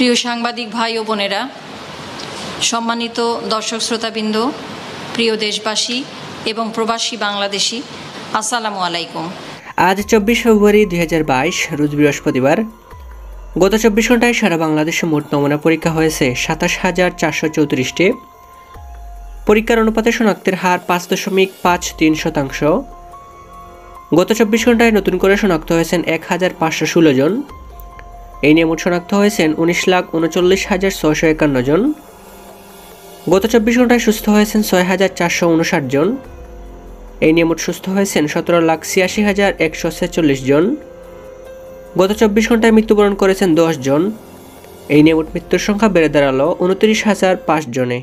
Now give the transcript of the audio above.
প্রিয় সাংবাদিক ভাই ও বোনেরা, সম্মানিত দর্শক শ্রোতাবৃন্দ, প্রিয় দেশবাসী এবং প্রবাসী বাংলাদেশি, আসসালামু আলাইকুম। আজ চব্বিশ ফেব্রুয়ারি দুই রোজ বৃহস্পতিবার। গত চব্বিশ ঘন্টায় সারা বাংলাদেশে মোট নমুনা পরীক্ষা হয়েছে সাতাশ হাজার চারশো চৌত্রিশটি। পরীক্ষার অনুপাতে শনাক্তের হার পাঁচ দশমিক পাঁচ তিন শতাংশ। গত চব্বিশ ঘন্টায় নতুন করে শনাক্ত হয়েছেন এক হাজার পাঁচশো ষোলো জন। এই নিয়ে মোট শনাক্ত হয়েছেন উনিশ লাখ উনচল্লিশ হাজার ছয়শো একান্ন জন। গত চব্বিশ ঘন্টায় সুস্থ হয়েছেন ছয় হাজার চারশো উনষাট জন। এই নিয়ে মোট সুস্থ হয়েছেন সতেরো লাখ ছিয়াশি হাজার একশো ছেচল্লিশ জন। গত চব্বিশ ঘন্টায় মৃত্যুবরণ করেছেন দশ জন। এই নিয়ে মোট মৃত্যুর সংখ্যা বেড়ে দাঁড়াল উনত্রিশ হাজার পাঁচ জনে।